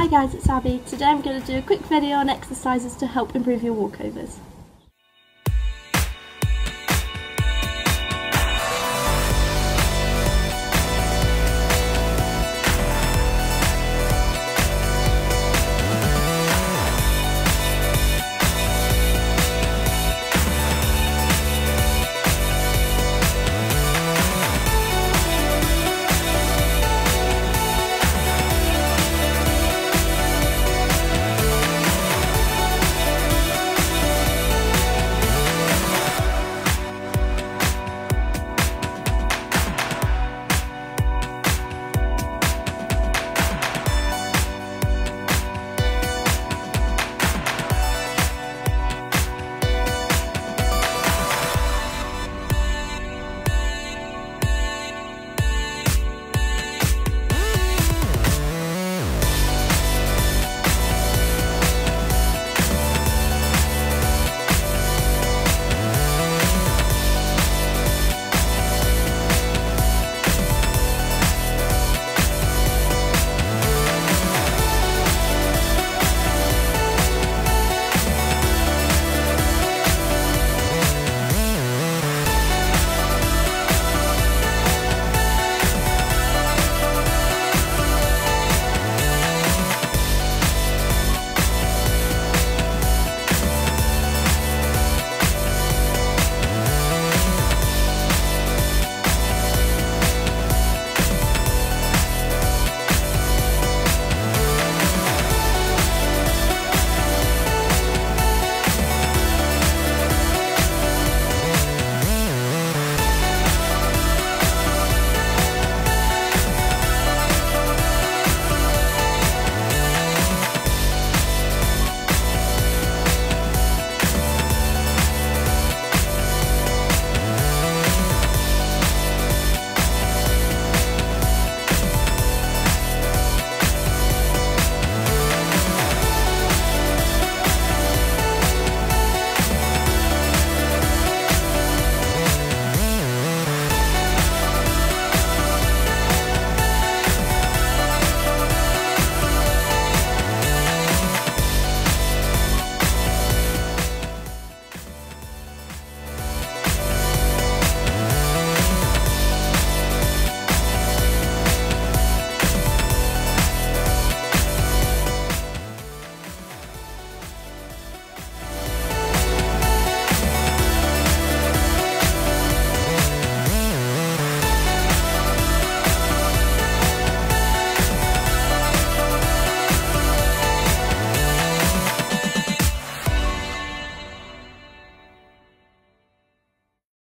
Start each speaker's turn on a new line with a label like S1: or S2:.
S1: Hi guys, it's Abby. Today I'm going to do a quick video on exercises to help improve your walkovers.